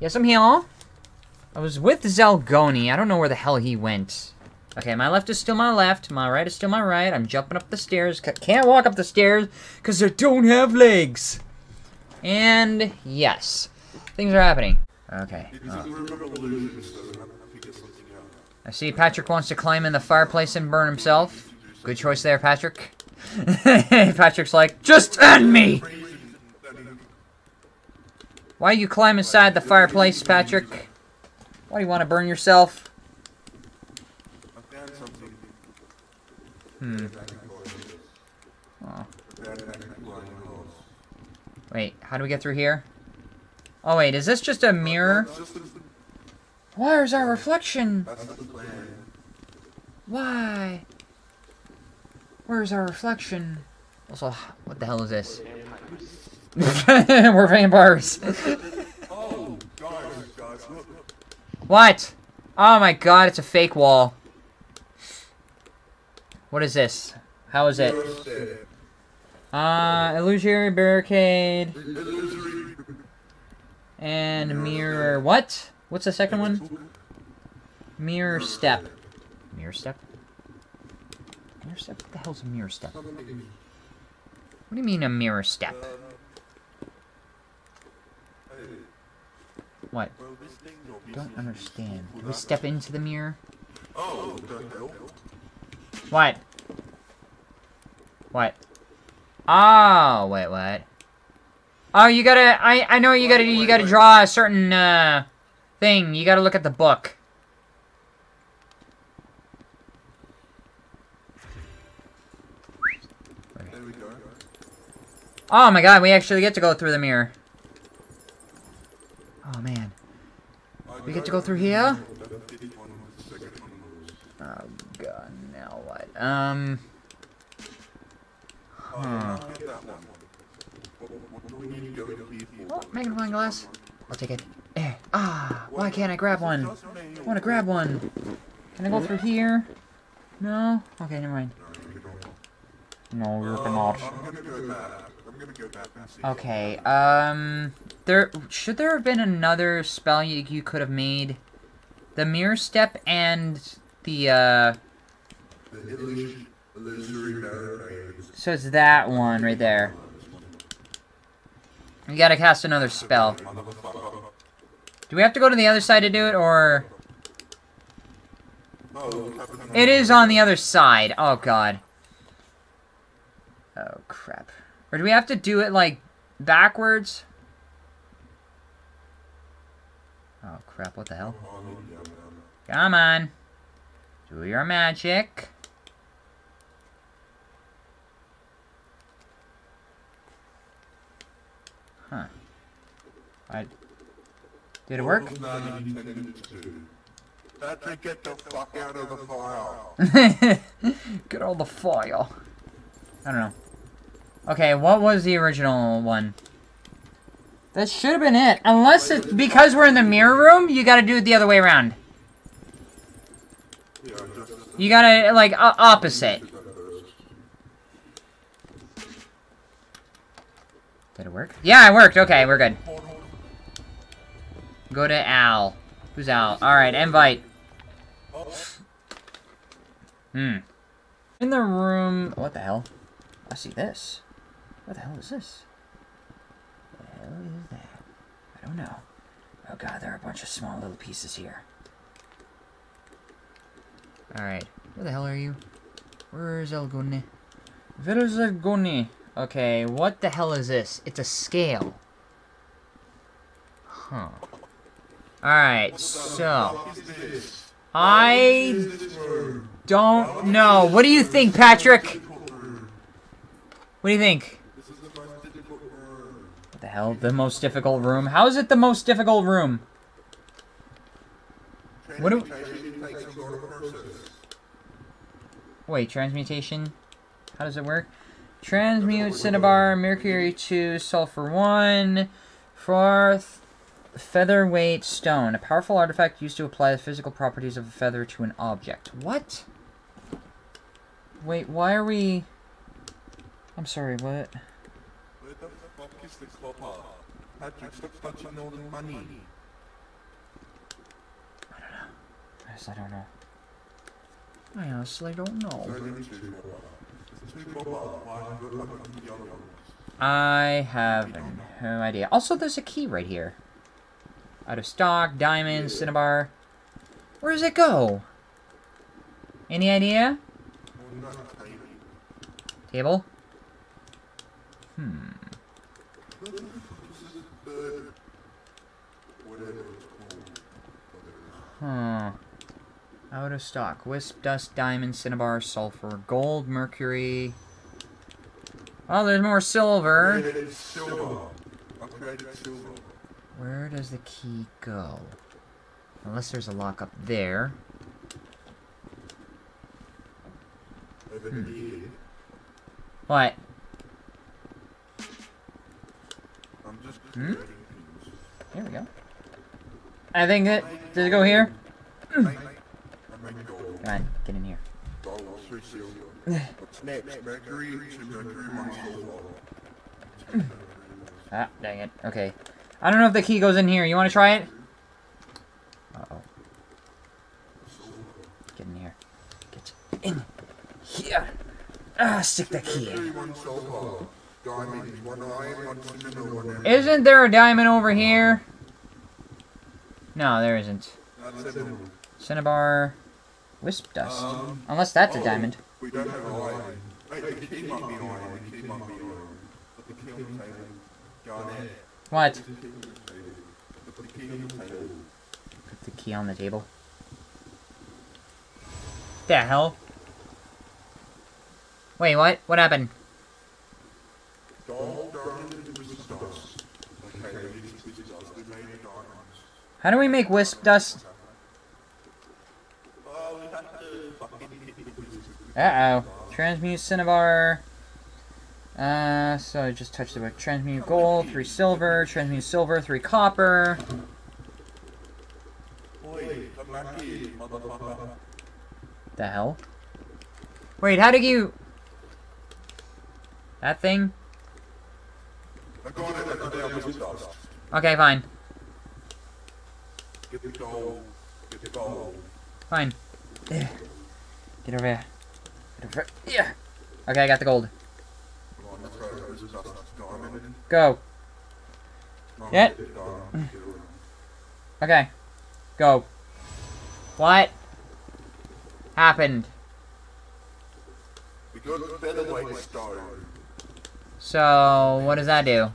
Yes, I'm here. I was with Zelgoni. I don't know where the hell he went. Okay, my left is still my left. My right is still my right. I'm jumping up the stairs. Can't walk up the stairs because they don't have legs. And yes, things are happening. Okay. oh. I see Patrick wants to climb in the fireplace and burn himself. Good choice there, Patrick. Patrick's like, just end me! Why you climb inside the fireplace, Patrick? Why do you want to burn yourself? Hmm. Oh. Wait, how do we get through here? Oh wait, is this just a mirror? Where's our reflection? Why? Where's our reflection? Also, what the hell is this? We're vampires. what? Oh my god, it's a fake wall. What is this? How is it? Uh, illusory barricade. And mirror. What? What's the second one? Mirror step. Mirror step? Mirror step? What the hell's a mirror step? What do you mean a mirror step? What? Don't understand. Do we step into the mirror? What? What? Oh, wait, what? Oh, you gotta, I, I know you gotta do. You gotta draw a certain, uh, thing. You gotta look at the book. Oh my god, we actually get to go through the mirror. Oh man. We get to go through here? Oh god, now what? Um... Huh. Oh, magnifying glass. I'll take it. Eh. Ah, why can't I grab one? I want to grab one. Can I go through here? No? Okay, never mind. No, you cannot. Okay, um... There... Should there have been another spell you, you could have made? The mirror step and the, uh... So it's that one right there. We gotta cast another spell. Do we have to go to the other side to do it, or... It is on the other side. Oh, God. Oh, crap. Or do we have to do it, like, backwards? Oh, crap. What the hell? Come on. Do your magic. Huh. I... Did it work? Get the fuck out of the fire. Get all the foil. I don't know. Okay, what was the original one? That should have been it. Unless it's because we're in the mirror room, you gotta do it the other way around. You gotta, like, opposite. Did it work? Yeah, it worked. Okay, we're good. Go to Al. Who's Al? Alright, invite. Hmm. In the room... What the hell? I see this. What the hell is this? What the hell is that? I don't know. Oh god, there are a bunch of small little pieces here. Alright. Where the hell are you? Where is Elgoni? Where is Elgoni? Okay, what the hell is this? It's a scale. Huh. Alright, so... I don't know. What do you think, Patrick? What do you think? The hell? The most difficult room? How is it the most difficult room? What do... Wait, transmutation? How does it work? Transmute Cinnabar, Mercury 2, Sulfur 1, Fourth, Featherweight Stone. A powerful artifact used to apply the physical properties of a feather to an object. What? Wait, why are we... I'm sorry, what? Where the fuck is the copper? Patrick, stop touching all the money. I don't know. I honestly don't know. Only two more. There's two more. One, but one of the yellow ones. I have no idea. Also, there's a key right here. Out of stock, diamond, cinnabar. Where does it go? Any idea? Well, not tiny. Table? Hmm. Huh. Out of stock. Wisp, dust, diamond, cinnabar, sulfur, gold, mercury. Oh, there's more silver. Silver. Where does the key go? Unless there's a lock up there. Hmm. What? I'm just Hmm? Here we go. I think it. Does it go here? Make, I make gold. Come on, get in here. Gold, three silver. What's next? Mercury, two mercury, one silver. Ah, dang it. Okay. I don't know if the key goes in here. You want to try it? Uh-oh. Get in here. Get in here. Ah, stick the key in. Isn't there a diamond over here? No, there isn't. Cinnabar. Wisp dust. Unless that's a diamond. What? Put the key on the table. The hell? Wait, what? What happened? Gold, diamond, and wisp dust. Okay, we need wisp dust. We made diamonds. How do we make wisp dust? Oh, Uh-oh. Transmute cinnabar. Uh, so I just touched it. Transmute gold, three silver, transmute silver, three copper. The hell? Wait, how did you... That thing? Okay, fine. Get the gold. Get the gold. Fine. There. Get over here. Get over here. Okay, I got the gold. Come on, let's go. Wisp dust. Diamond. Go. No, Yeah. get the diamond. Get it. Okay. Go. What? Happened. We got featherweight stone. So, what does that do?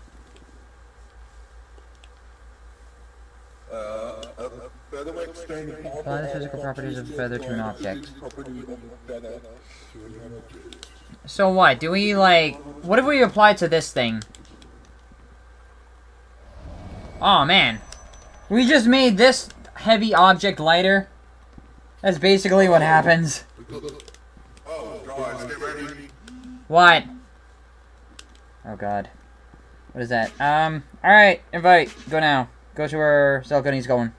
A, a. Apply the physical properties of feather to an object. Feather to an object. So what? Do we, like... What if we apply to this thing? Oh, man. We just made this heavy object lighter. That's basically what happens. What? Oh, God. What is that? Um, alright. Invite. Go now. Go to where Zelguni's going.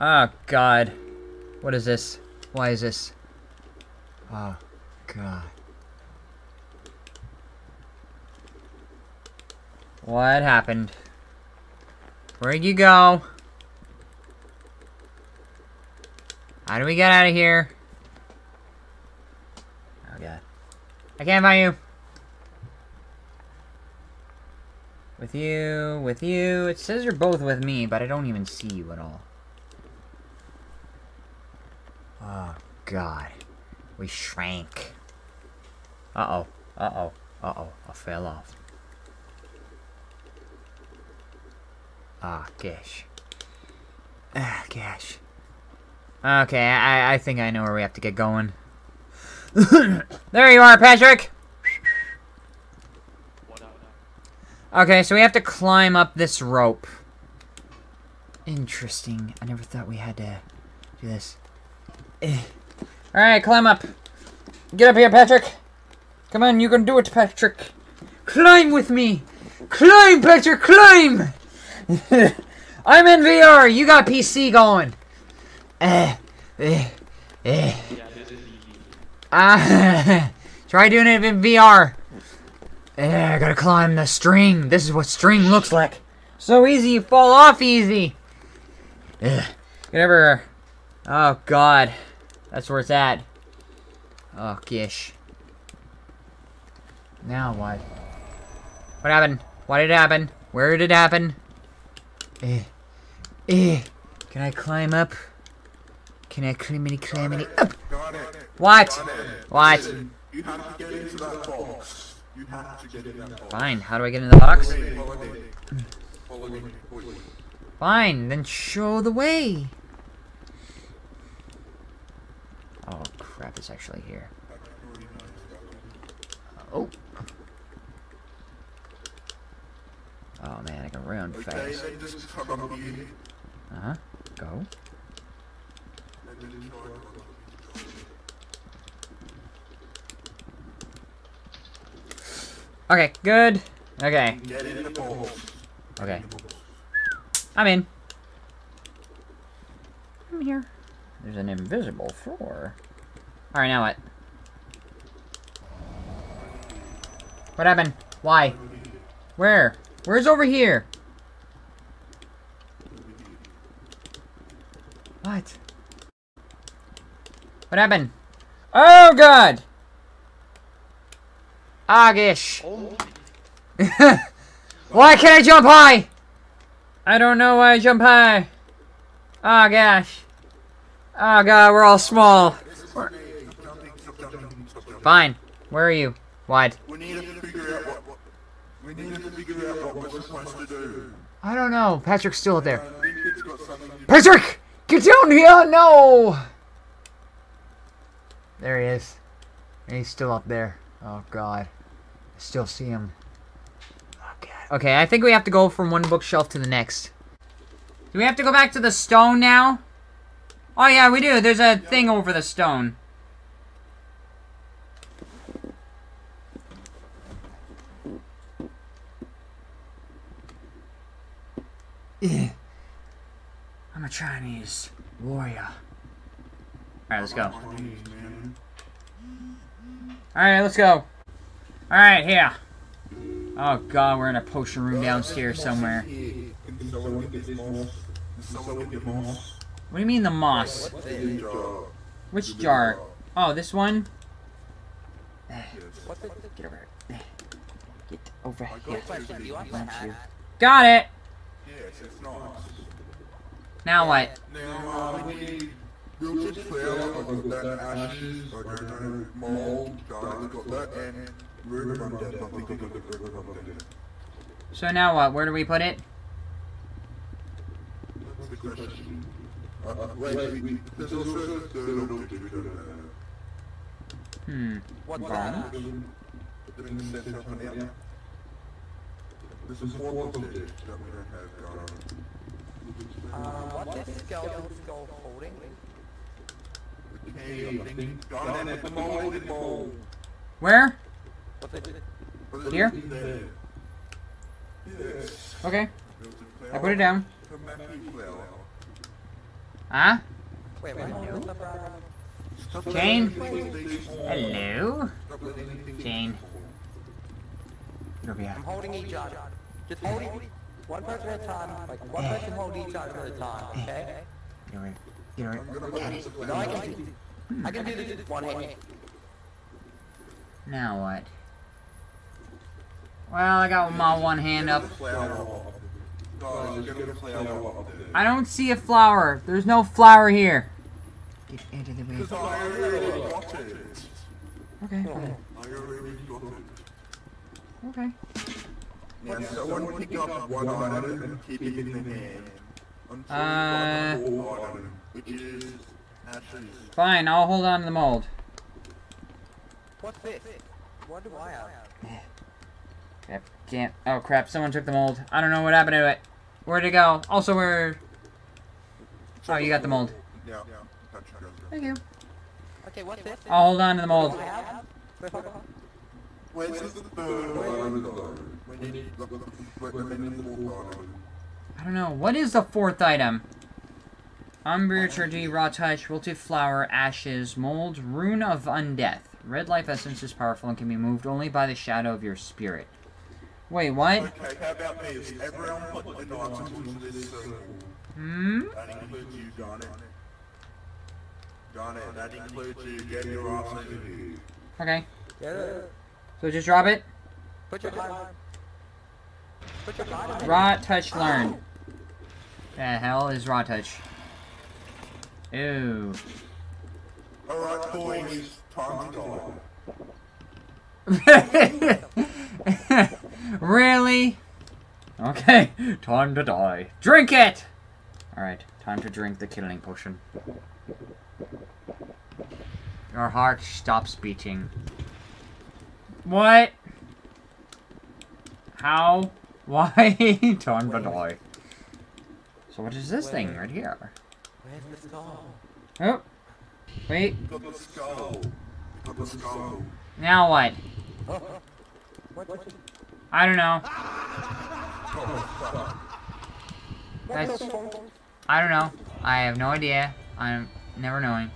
Oh, God. What is this? Why is this? Oh, God. What happened? Where'd you go? How do we get out of here? Oh, God. I can't find you. With you, with you. It says you're both with me, but I don't even see you at all. Oh, God. We shrank. Uh-oh. Uh-oh. Uh-oh. I fell off. Ah, gosh. Ah, gosh. Okay, I, I think I know where we have to get going. there you are, Patrick! Okay, so we have to climb up this rope. Interesting. I never thought we had to do this. Eh. Alright, climb up. Get up here, Patrick. Come on, you can do it, Patrick. Climb with me. Climb, Patrick, climb! I'm in VR. You got PC going. Eh, eh. Ah, try doing it in VR. Eh, I gotta climb the string. This is what string looks like. So easy, you fall off easy. Ugh. Get over here. Oh, God. That's where it's at. Oh, gish. Now what? What happened? What did it happen? Where did it happen? Eh. Eh. Can I climb up? Can I climbity climbity up? Got it. What? Got it. What? You have to get into that box. You have to get in that box. Fine. How do I get in the box? Fine. Then show the way. Oh, crap. It's actually here. Oh. Oh, man. I can run fast. Uh-huh. Go. And then try Okay, good. Okay, Get in the box. okay. I'm in. I'm here. There's an invisible floor. Alright, now what? What happened? Why? Where? Where's over here? What? What happened? Oh god! Agish! why can't I jump high? I don't know why I jump high. Oh gosh. Oh god, we're all small. Fine. Where are you? What? We need to figure out what, what we need to figure out what we're supposed to do. I don't know. Patrick's still up there. think it's got something to do. Patrick! Get down here! No! There he is. And he's still up there. Oh god. I still see him. Oh. Okay, I think we have to go from one bookshelf to the next. Do we have to go back to the stone now? Oh yeah, we do. There's a thing over the stone. Ugh. I'm a Chinese warrior. Alright, let's go. Alright, let's go. Alright, here. Oh god, we're in a potion room downstairs somewhere. What do you mean the moss? Which jar? Oh, this one? Get over here. Get over here. you. Got it! Now what? Now, we need wilted flour, I got that, ashes, I don't know, mold, garlic, got that, and root rundown, I think I got the root rundown. So now what? Where do we put it? Uh, uh. Hmm. What's that? In the center of the out. There's a fourth object that we don't have, garlic. Um, what's skeleton skull holding? Okay, I think, got it, the molded mold. Where? What's it? Here? There. Yes. Okay. I put it down. tomato flour. Huh? Wait, what? What's up, uh, Stop Jane? letting things fall. Hello? Stop letting things Jane. fall. Get over here. I'm holding each other. Just holding one person at a time. Like one person hold each other at a time. Okay? Get over here. Get over I'm here. gonna put the No, I can do. I can do this one hand. Now what? Well, I got my one hand up. Flour up. Guys, get a flour up there. I don't see a flower. There's no flower here. Get into the way. I got it. Okay, okay, I already got it. okay. Now someone pick up one item and keep it in their hand. Uh, you find the fourth item, which is ashes. Fine, I'll hold on to the mold. What's this? What do I have? Crap, can't. Oh crap, someone took the mold. I don't know what happened to it. Where'd it go? Also, where. Oh, you got the mold. Yeah, touch. Thank you. Okay, what's this? I'll hold on to the mold. I don't know. What is the fourth item? Umber, Chargy, Raw Touch, Wilted Flower, Ashes, Mold, Rune of Undeath. Red life essence is powerful and can be moved only by the shadow of your spirit. Wait, what? Okay, how about this? Everyone put an item into this circle. Hmm? That includes you, Garnet. Garnet, that includes you. Get your ass over here. Okay. Yeah. So just drop it. Put your line. Put your line in. Raw touch learned. The hell is raw touch? Ew. Alright, boys, time to die. really? Okay, time to die. Drink it! Alright, time to drink the killing potion. Your heart stops beating. What? How? Why? time to die. So what is this thing right here? Where's the skull? Oh. Wait, the skull. The skull. now what? What? What? I don't know. That's- I don't know. I have no idea. I'm never knowing.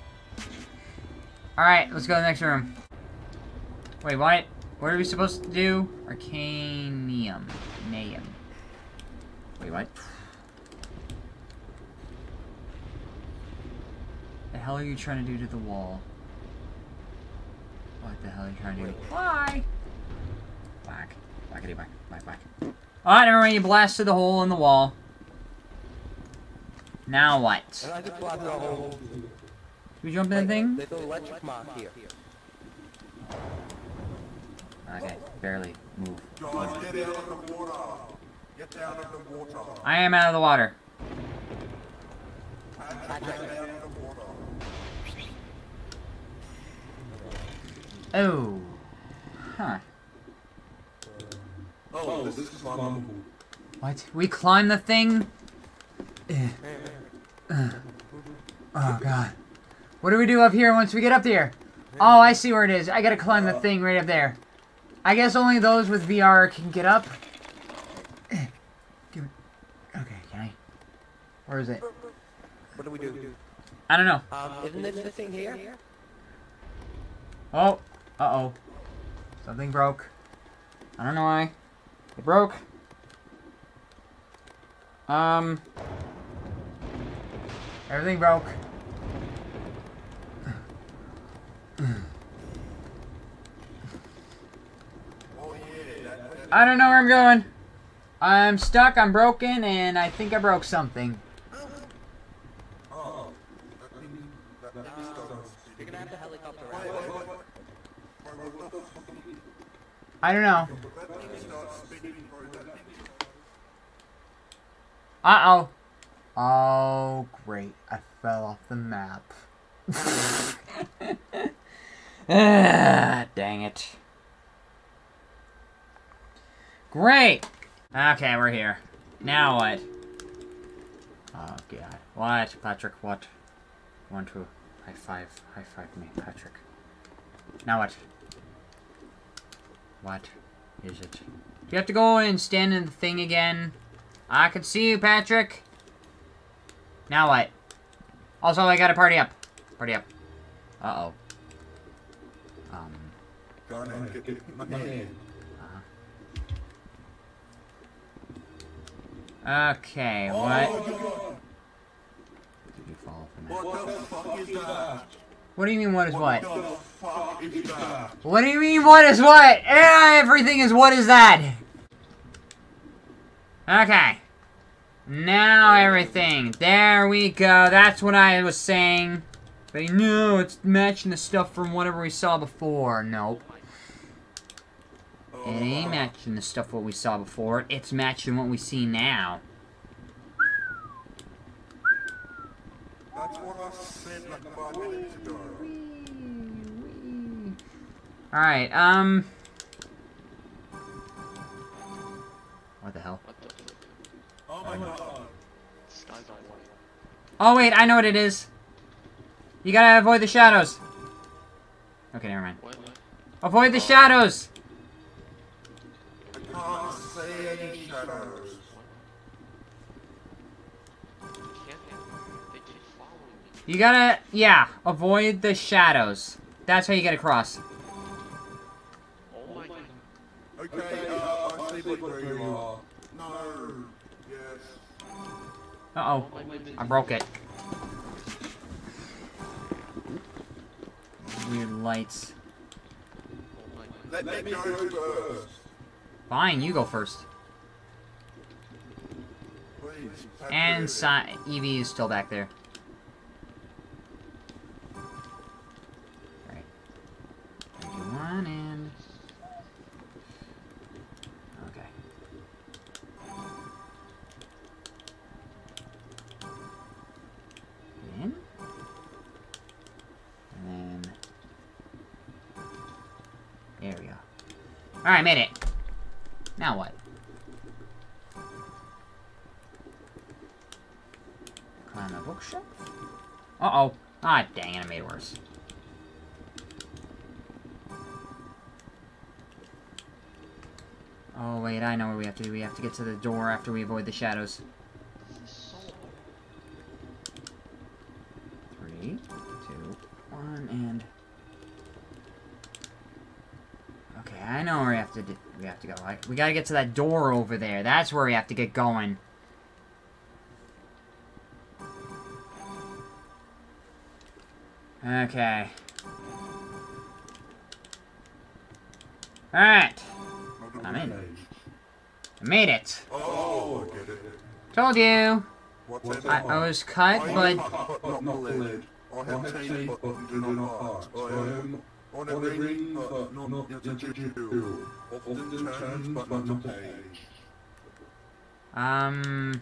Alright, let's go to the next room. Wait, what? What are we supposed to do? Arcanaeum. Nayum. Wait, what? The hell are you trying to do to the wall? What the hell are you trying to do? Why? Whack. Whackity whack. Whack whack. Oh, never mind. You blasted the hole in the wall. Now what? And I just blasted a hole. Should we jump in the thing? Electric mark here. Okay, barely move. Guys, get out of the water. Get out of the water. I am out of the water. Out of the water. Oh. Huh. Oh, this is climbable. What? We climb the thing? Eh. Uh. Oh, God. What do we do up here once we get up there? Oh, I see where it is. I gotta climb the thing right up there. I guess only those with VR can get up. Eh. Give it- Okay, can I? Where is it? What do we do? I don't know. Um, isn't this this thing here? Oh. Uh-oh. Something broke. I don't know why. It broke. Um. Everything broke. I don't know where I'm going. I'm stuck, I'm broken, and I think I broke something. oh, don't that thing starts You're gonna have the helicopter Wait, out. wait, wait. Wait, what the fuck? I don't know. That thing starts spinning, bro. That thing Uh-oh. Oh, great. I fell off the map. ah, dang it. Great! Okay, we're here. Now what? Oh, God. What, Patrick, what? One, two. High five. High five me, Patrick. Now what? What is it? Do you have to go and stand in the thing again? I can see you, Patrick. Now what? Also, I gotta party up. Party up. Uh-oh. Um, Garnet, get, get my hand. okay, what? Oh, God. Did you fall from that? What the fuck is that? What do you mean, what is what? What the fuck is that? What do you mean, what is what? Everything is what is that? Okay. Now everything. There we go. That's what I was saying. But no, it's matching the stuff from whatever we saw before. Nope. It ain't matching the stuff what we saw before. It's matching what we see now. That's what I said like five minutes ago. Alright, um... What the hell? Oh wait, I know what it is. You gotta avoid the shadows. Okay, never mind. Avoid the shadows! You gotta, yeah, avoid the shadows. That's how you get across. Oh. Okay, uh, I see like where you are. No. Uh-oh. I broke it. Weird lights. Let, me go first. Fine, you go first. And si Evie is still back there. Made it. Now what? Climb a bookshelf? Uh-oh. Ah, dang it, I made it worse. Oh, wait, I know what we have to do. We have to get to the door after we avoid the shadows. To go. We gotta get to that door over there. That's where we have to get going. Okay. Alright. I'm in. I made it. Oh, I it. Told you. I, I was cut, but... not on a ring, but not yet a Jew. Often turns, but not a page. Um...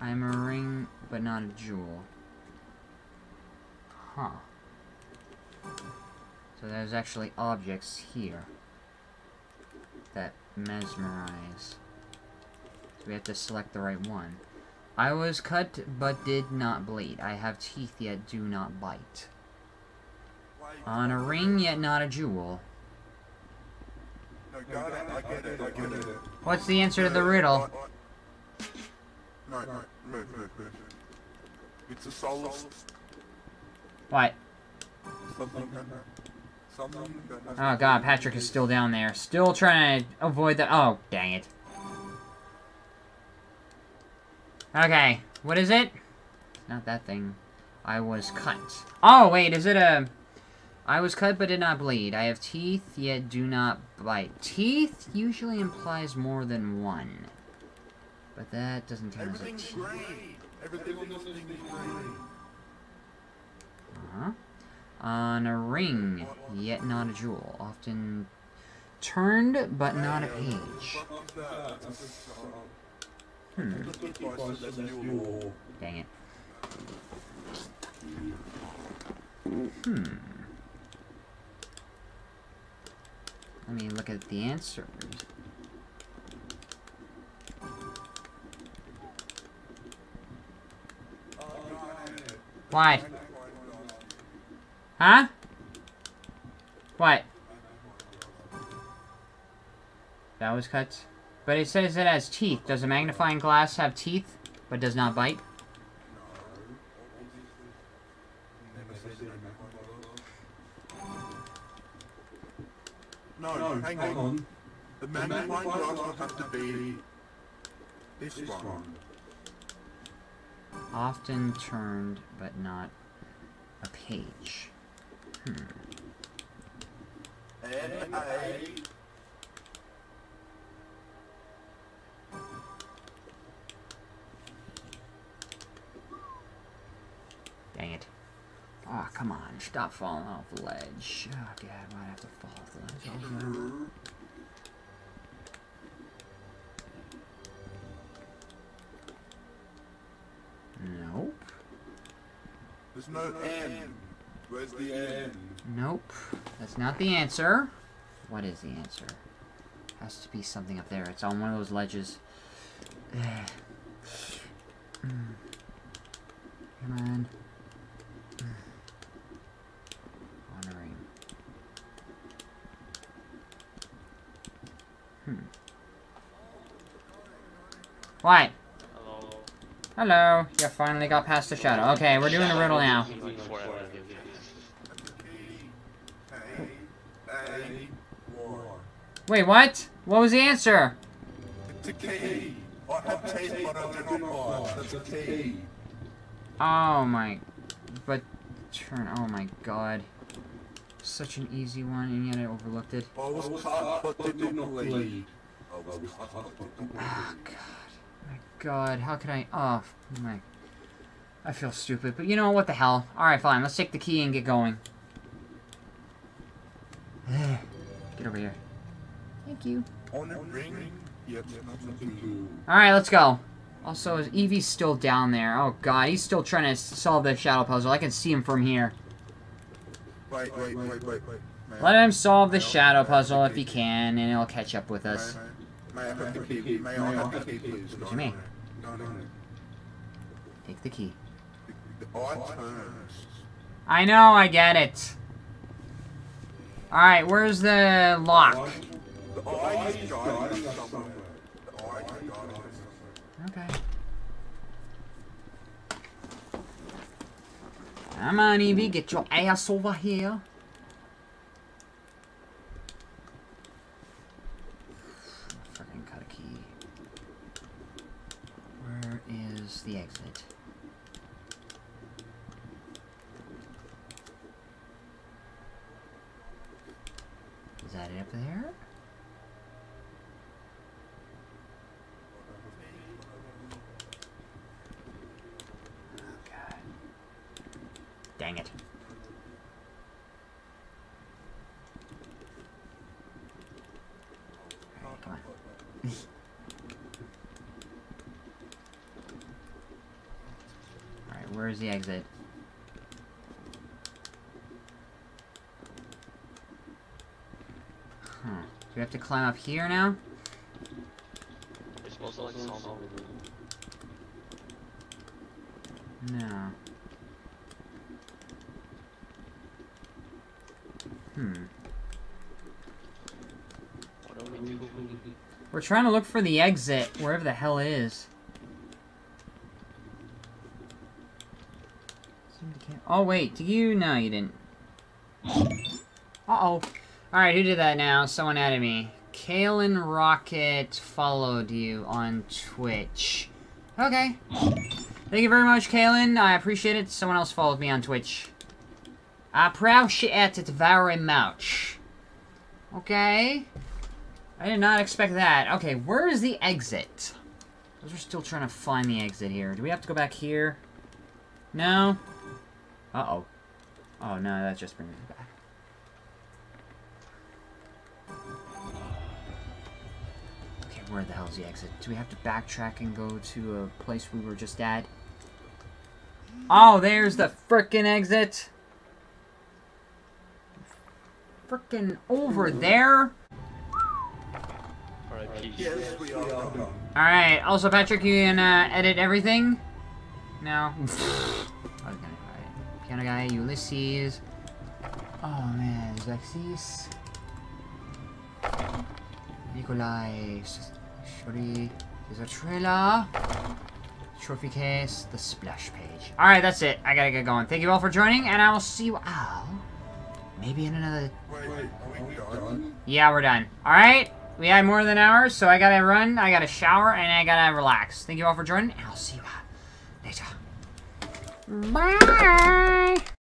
I'm a ring, but not a jewel. Huh. So there's actually objects here that mesmerize. So we have to select the right one. I was cut, but did not bleed. I have teeth, yet do not bite. On a ring, yet not a jewel. No, got it. I get it. I get it. What's the answer to the riddle? It's a soul of What? something. Something that has Oh god, Patrick is still down there. Still trying to avoid the- oh, dang it. Okay, what is it? Not that thing. I was cut. Oh, wait, is it a... I was cut but did not bleed. I have teeth, yet do not bite. Teeth usually implies more than one. But that doesn't count as a teeth. Everything on this thing is green. Uh-huh. On a ring, yet not a jewel. Often turned, but not a page. What is that? That's a soul. Hmm, Look by celestial. dang it. Hmm. Let me look at the answers. Why? Huh? What? That was cut. But it says it has teeth. Does a magnifying glass have teeth, but does not bite? Hang, on. The magnifying glass will have to be this one. Often turned, but not a page. Hmm. N Stop falling off the ledge. Oh, God, why'd I have to fall off the ledge? all the? Nope. There's no N. Where's the N? Nope. That's not the answer. What is the answer? Has to be something up there. It's on one of those ledges. Mm. Come on. Wandering. Hmm. What? Hello. Hello. You finally got past the shadow. Okay, we're doing the riddle now. Like forever. Key A A one. Wait, what? What was the answer? It's a key. I have teeth, but I do not bite. That's a key. Oh my... But... Turn... Oh my god. Such an easy one, and yet I overlooked it. I was cut, but did not bleed. I was cut, but did not Oh god. God, how could I... Oh, my... I feel stupid, but you know what the hell. Alright, fine, let's take the key and get going. get over here. Thank you. On a ring, yet nothing. Alright, let's go. Also, is Evie's still down there? Oh god, he's still trying to solve the shadow puzzle. I can see him from here. Wait, wait, wait, wait, wait. May Let him solve the shadow puzzle if he can, and he'll catch up with us. May I have the key? May I have the key, please? What do you mean? Take the key. I know, I get it. Alright, where's the lock? Okay. Come on, Evie, get your ass over here. Fucking cut a key. Where is the exit? Is that it up there? Oh, God. Dang it. Alright, come on. Alright, where's the exit? Huh. Do we have to climb up here now? You're supposed to like solve it. No. Hmm. What are we doing? We're trying to look for the exit, wherever the hell it is. Seemed to can't- Oh, wait, you? No, you didn't. Uh-oh. Alright, who did that now? Someone added me. Kalen Rocket followed you on Twitch. Okay. Thank you very much, Kalen. I appreciate it. Someone else followed me on Twitch. I appreciate it very much. Okay. I did not expect that. Okay, where is the exit? We're still trying to find the exit here. Do we have to go back here? No? Uh-oh. Oh, no, that just brings me back. Okay, where the hell's the exit? Do we have to backtrack and go to a place we were just at? Oh, there's the frickin' exit! Frickin' over there? Yes, we are. Alright, also Patrick, you can uh, edit everything? No? alright. Piano Guy, Ulysses. Oh man, Zexis. Nikolai, Shuri, there's a trailer. Trophy case, the splash page. Alright, that's it. I gotta get going. Thank you all for joining, and I will see you all maybe in another Wait, wait, are we done? yeah, we're done. Alright? We had more than an hour, so I gotta run, I gotta shower, and I gotta relax. Thank you all for joining, and I'll see you uh, later. Bye!